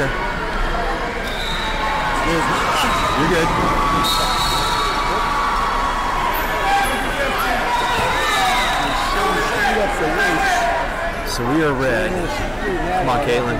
Okay. You're good. So we are red. Come on, Caitlin.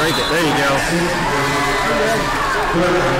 Drink it. There you go.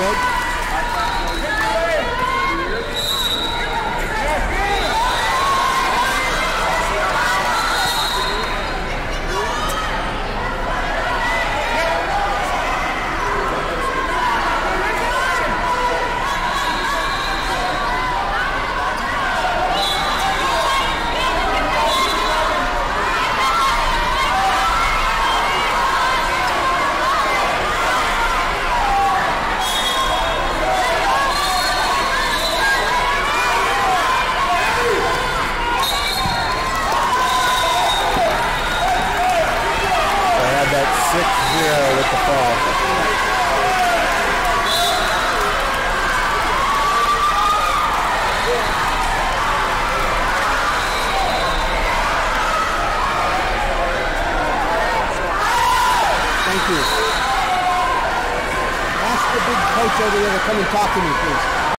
I with the fall. Thank you. Ask the big coach over there to come and talk to me, please.